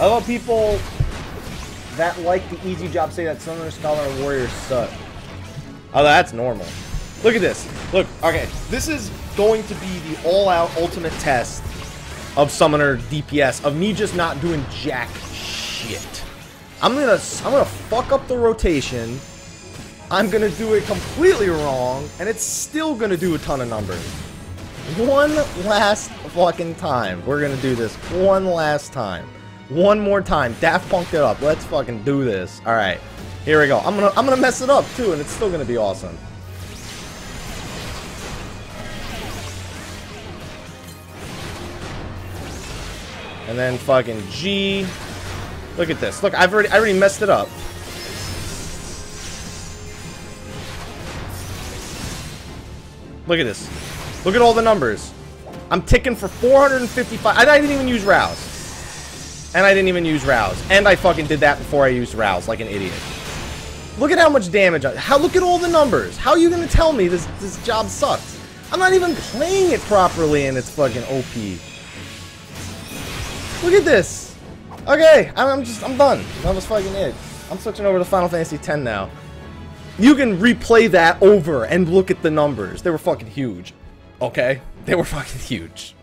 How about people that like the easy job say that Summoner, Scholar, and Warrior suck? Oh, that's normal. Look at this. Look, okay. This is going to be the all-out ultimate test of Summoner DPS, of me just not doing jack shit. I'm gonna, I'm gonna fuck up the rotation. I'm gonna do it completely wrong, and it's still gonna do a ton of numbers. One last fucking time. We're gonna do this one last time. One more time. Daft Punk it up. Let's fucking do this. Alright. Here we go. I'm gonna I'm gonna mess it up too, and it's still gonna be awesome. And then fucking G. Look at this. Look, I've already I already messed it up. Look at this. Look at all the numbers. I'm ticking for 455. I didn't even use rouse. And I didn't even use rouse. And I fucking did that before I used rouse like an idiot. Look at how much damage I... How, look at all the numbers. How are you to tell me this, this job sucks? I'm not even playing it properly and it's fucking OP. Look at this. Okay, I'm just... I'm done. That was fucking it. I'm switching over to Final Fantasy X now. You can replay that over and look at the numbers. They were fucking huge. Okay? They were fucking huge.